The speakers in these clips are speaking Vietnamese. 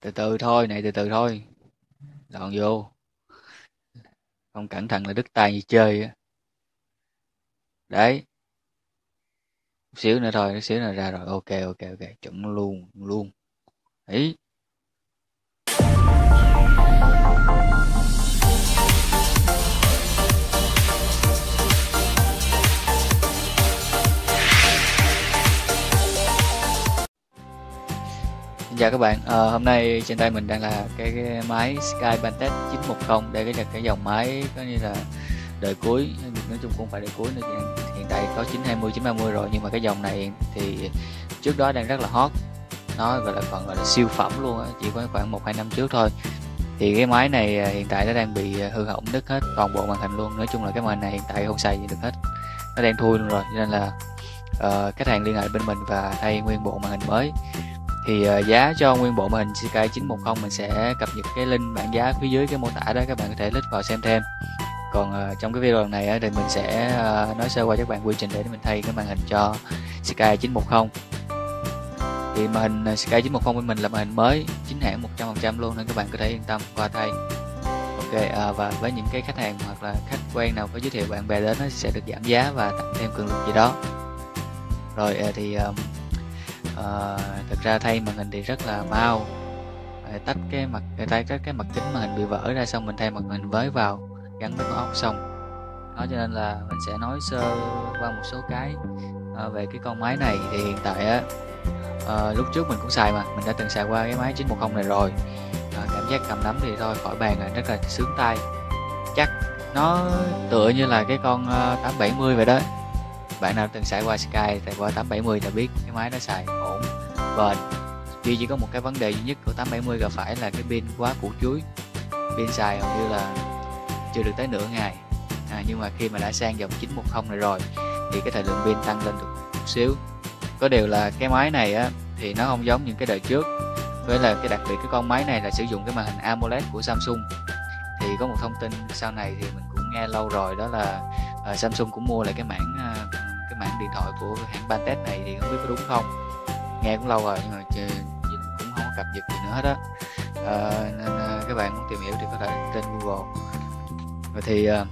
từ từ thôi, này từ từ thôi. Đoạn vô. Không cẩn thận là đứt tay như chơi á. Đấy. Xíu nữa thôi, xíu nữa ra rồi. Ok ok ok. Chuẩn luôn luôn. Ấy Xin chào các bạn, à, hôm nay trên tay mình đang là cái, cái máy Sky Bantet 910 đây cái là cái dòng máy có như là đời cuối nói chung cũng phải đời cuối nữa hiện tại có 920 930 rồi nhưng mà cái dòng này thì trước đó đang rất là hot. Nó gọi là còn gọi là siêu phẩm luôn á chỉ có khoảng một hai năm trước thôi. Thì cái máy này à, hiện tại nó đang bị à, hư hỏng đứt hết toàn bộ màn hình luôn. Nói chung là cái màn này hiện tại không xài gì được hết. Nó đang thui luôn rồi nên là uh, khách hàng liên hệ bên mình và thay nguyên bộ màn hình mới thì ờ, giá cho nguyên bộ màn hình Sky 910 mình sẽ cập nhật cái link bảng giá phía dưới cái mô tả đó các bạn có thể click vào xem thêm. Còn ờ, trong cái video này thì mình sẽ ờ, nói sơ qua cho các bạn quy trình để mình thay cái màn hình cho Sky 910 thì màn hình Sky 910 của mình là màn hình mới chính hãng 100% luôn nên các bạn có thể yên tâm qua thay ok à, và với những cái khách hàng hoặc là khách quen nào có giới thiệu bạn bè đến nó sẽ được giảm giá và tặng thêm cường lực gì đó. Rồi à, thì Ờ, à, thực ra thay màn hình thì rất là mau. À, tách cái mặt ờ, tay các cái mặt kính màn hình bị vỡ ra xong mình thay màn hình với vào gắn với con ốc xong. Đó cho nên là mình sẽ nói sơ qua một số cái à, về cái con máy này thì hiện tại á à, lúc trước mình cũng xài mà mình đã từng xài qua cái máy 910 này rồi. À, cảm giác cầm nắm thì thôi khỏi bàn là rất là sướng tay. Chắc nó tựa như là cái con uh, 870 vậy đó bạn nào từng xài qua Sky tại qua 870 đã biết cái máy nó xài ổn. Bền. Duy chỉ có một cái vấn đề duy nhất của 870 gặp phải là cái pin quá củ chuối. Pin xài hầu như là chưa được tới nửa ngày. À, nhưng mà khi mà đã sang dòng 910 này rồi thì cái thời lượng pin tăng lên được một xíu. Có điều là cái máy này á thì nó không giống những cái đời trước. Với là cái đặc biệt cái con máy này là sử dụng cái màn hình AMOLED của Samsung. Thì có một thông tin sau này thì mình cũng nghe lâu rồi đó là uh, Samsung cũng mua lại cái mảng uh, cái mảng điện thoại của hãng Bantet này thì không biết có đúng không? Nghe cũng lâu rồi nhưng mà cũng không có cập nhật gì nữa hết á. À, nên à, các bạn muốn tìm hiểu thì có thể trên Google. Và thì à,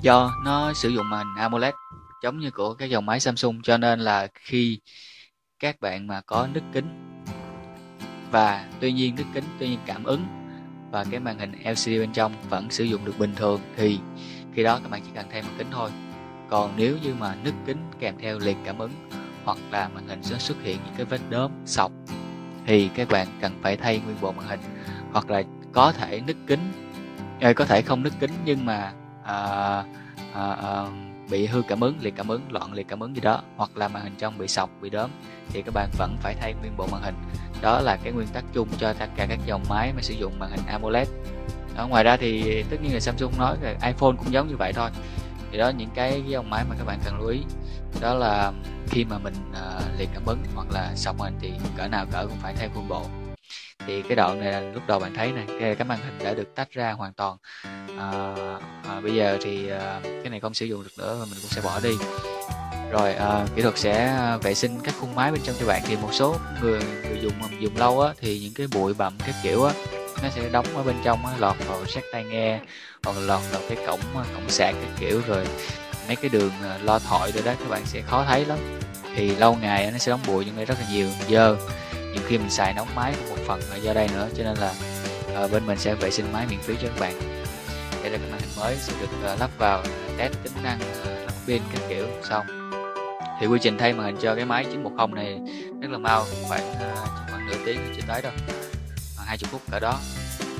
do nó sử dụng màn hình AMOLED giống như của cái dòng máy Samsung cho nên là khi các bạn mà có nứt kính và tuy nhiên nứt kính tuy nhiên cảm ứng và cái màn hình LCD bên trong vẫn sử dụng được bình thường thì khi đó các bạn chỉ cần thay mặt kính thôi còn nếu như mà nứt kính kèm theo liệt cảm ứng hoặc là màn hình sẽ xuất hiện những cái vết đốm sọc thì các bạn cần phải thay nguyên bộ màn hình. Hoặc là có thể nứt kính ờ, có thể không nứt kính nhưng mà à, à, à, bị hư cảm ứng liệt cảm ứng loạn liệt cảm ứng gì đó hoặc là màn hình trong bị sọc bị đốm thì các bạn vẫn phải thay nguyên bộ màn hình. Đó là cái nguyên tắc chung cho tất cả các dòng máy mà sử dụng màn hình AMOLED. Ở ngoài ra thì tất nhiên là Samsung nói là iPhone cũng giống như vậy thôi thì đó những cái cái dòng máy mà các bạn cần lưu ý. Đó là khi mà mình uh, liệt cảm ứng hoặc là sọc màn hình thì cỡ nào cỡ cũng phải thay khuôn bộ. Thì cái đoạn này là lúc đầu bạn thấy này cái, cái màn hình đã được tách ra hoàn toàn. À, à, bây giờ thì à, cái này không sử dụng được nữa và mình cũng sẽ bỏ đi. Rồi à, kỹ thuật sẽ vệ sinh các khung máy bên trong cho bạn. Thì một số người người dùng dùng lâu á thì những cái bụi bặm các kiểu á nó sẽ đóng ở bên trong lọt vào sát tai nghe hoặc lọt vào cái cổng à, cổng sạc cái kiểu. Rồi mấy cái đường à, lo thoại rồi đó các bạn sẽ khó thấy lắm. Thì lâu ngày nó sẽ đóng bụi nhưng rất là nhiều. Dơ nhiều khi mình xài nóng máy cũng một phần là do đây nữa cho nên là uh, bên mình sẽ vệ sinh máy miễn phí cho các bạn. Đây là cái màn hình mới sẽ được uh, lắp vào test tính năng uh, lắp pin các kiểu xong. Thì quy trình thay màn hình cho cái máy 910 này rất là mau khoảng uh, khoảng nửa tiếng chưa tới đâu hai chục phút cỡ đó.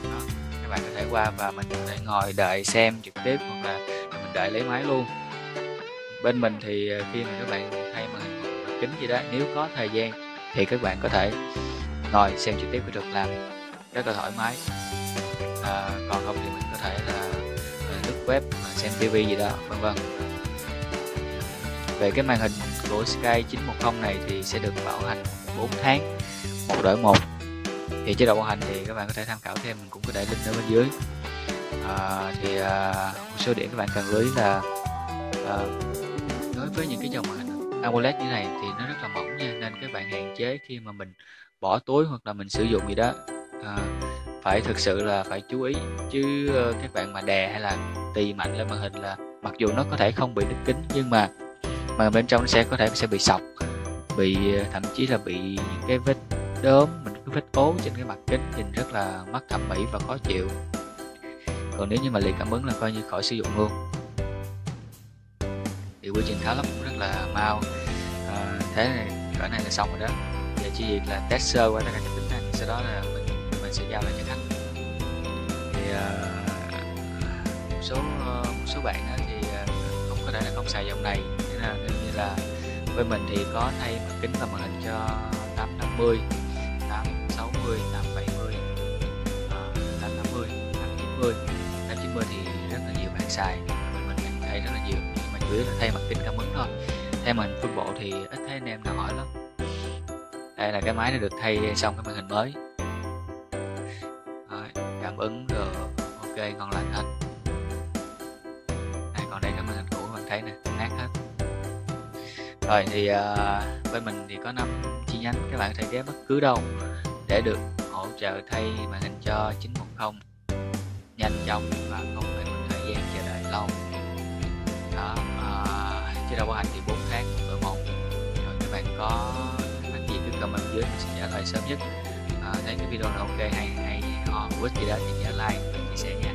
đó các bạn có thể qua và mình có thể ngồi đợi xem trực tiếp hoặc là mình đợi lấy máy luôn. Bên mình thì ờ, khi mà các bạn thay màn hình kính gì đó nếu có thời gian thì các bạn có thể ngồi xem trực tiếp cái được làm. Rất là thoải mái. À, còn không thì mình có thể là ờ, lướt web xem tv gì đó vân vân. Về cái màn hình của Sky 910 này thì sẽ được bảo hành 4 tháng một đổi một thì chế độ bảo hành thì các bạn có thể tham khảo thêm mình cũng có để link ở bên dưới. À, thì à, một số điểm các bạn cần lưu ý là à, đối với những cái dòng màn hình AMOLED như này thì nó rất là mỏng nha nên các bạn hạn chế khi mà mình bỏ túi hoặc là mình sử dụng gì đó. À, phải thực sự là phải chú ý chứ ờ, các bạn mà đè hay là tì mạnh lên màn hình là mặc dù nó có thể không bị đứt kính nhưng mà mà bên trong nó sẽ có thể sẽ bị sọc bị ờ, thậm chí là bị những cái vết đốm mình cái vết ố trên cái mặt kính nhìn rất là mất thẩm mỹ và khó chịu. Còn nếu như mà liền cảm ứng là coi như khỏi sử dụng luôn. Thì quy trình tháo lắp cũng rất là mau. À, thế này cỡ này là xong rồi đó. Giờ chỉ việc là test sơ qua tất cả các tính năng sau đó là mình mình sẽ giao lại cho khách. Thì uh, một số uh, một số bạn đó thì à, không có thể là không xài dòng này. Thế là như là với mình thì có thay mặt kính và màn hình cho 850 860 870 uh, 850 890 890 thì rất là nhiều bạn xài bên mình thay rất là nhiều. Nhưng mà chủ yếu là thay mặt kính cảm ứng thôi. Thay màn hình full bộ thì ít thấy anh em nào hỏi lắm. Đây là cái máy đã được thay xong cái màn hình mới. Đấy, cảm ứng được ok ngon lành hết. Đây còn đây cái màn hình cũ bạn thấy nè nát hết. Rồi thì uh, bên mình thì có năm chi nhánh các bạn có thể ghé bất cứ đâu để được hỗ trợ thay màn hình cho 910 nhanh chóng và không phải mất thời gian chờ đợi lâu. Đó à, chế độ bảo hành thì 4 tháng đổi một. Rồi các bạn có thắc gì cứ comment dưới mình sẽ trả lời sớm nhất. À, thấy cái video nào ok hay hay ho quýt gì đó thì nhớ like và chia sẻ nha.